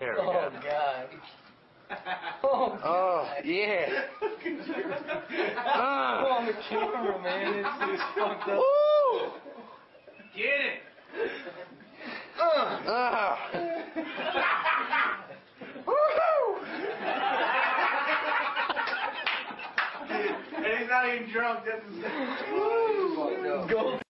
There we Oh go. god. Oh, Oh, yeah. oh, Uh. on the camera, man. It's, just fucked up. Woo! Get it! Uh. Uh. Woohoo! And he's not even drunk. That's Go.